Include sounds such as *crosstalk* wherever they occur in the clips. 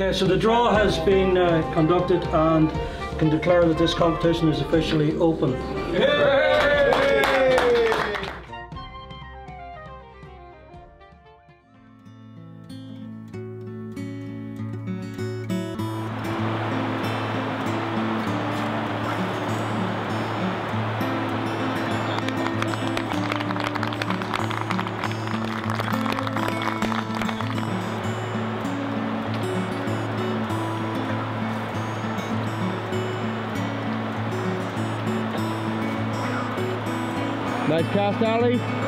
Okay, so the draw has been uh, conducted and can declare that this competition is officially open. Nice cast,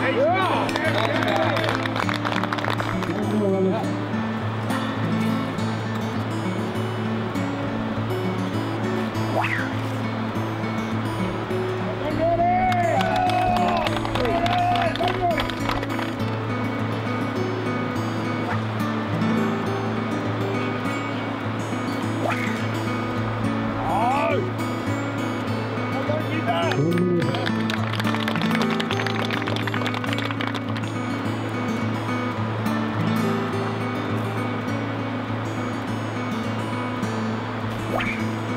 Hey, go! Bye.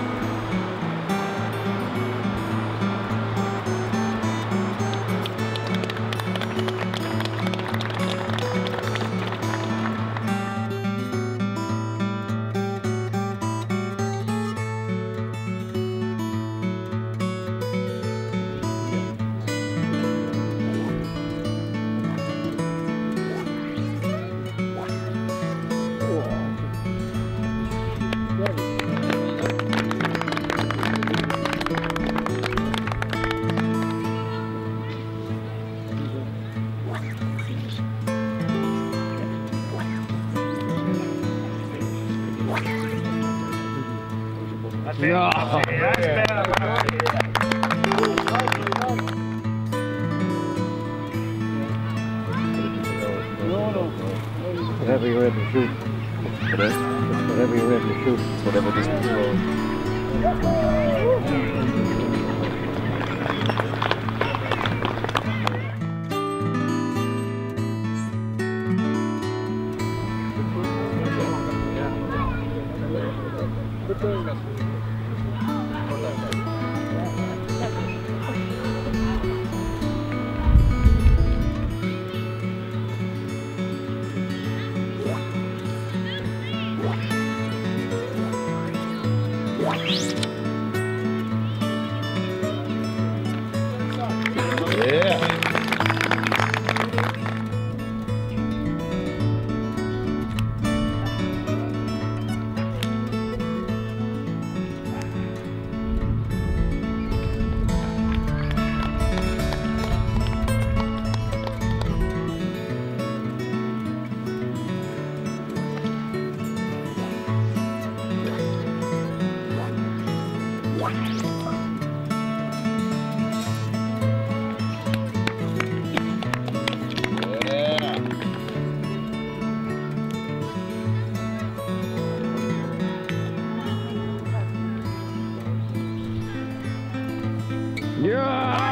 Ali. Whatever you're able to shoot. Whatever you're able to shoot. Whatever distance you Yeah!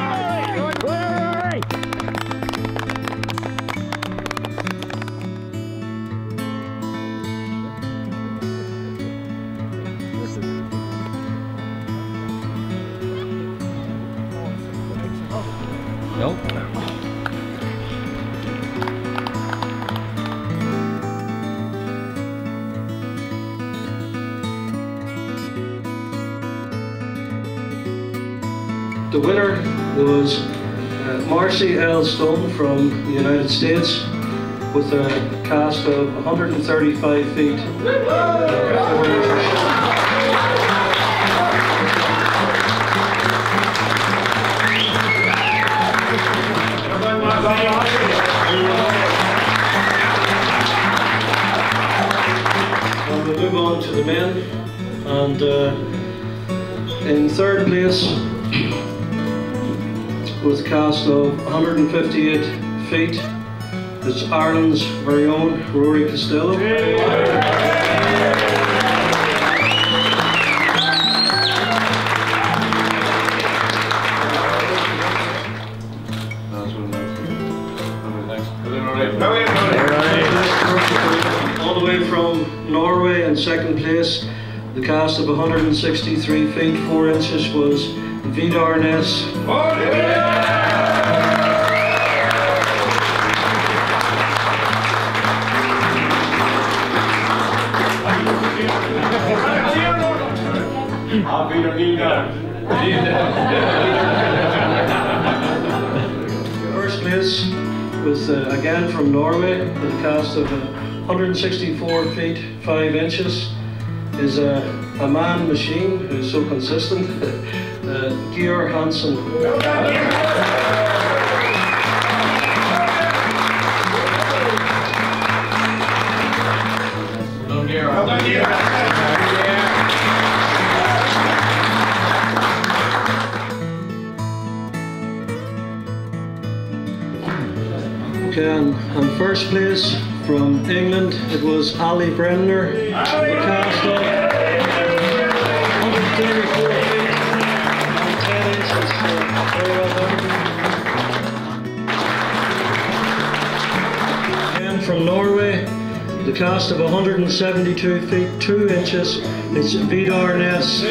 The winner was uh, Marcy L. Stone from the United States with a cast of 135 feet. And we'll move on to the men. And uh, in third place, with a cast of 158 feet, It's Ireland's very own Rory Costello. All the way from Norway in second place, the cast of 163 feet 4 inches was Vidar Ness. First place was uh, again from Norway with a cast of uh, 164 feet 5 inches. Is a, a man machine who's so consistent, *laughs* uh, Georg Hansen. Okay, and, and first place from England, it was Ali Bremner. The Again from Norway, the cast of 172 feet 2 inches. It's Vidar Ness.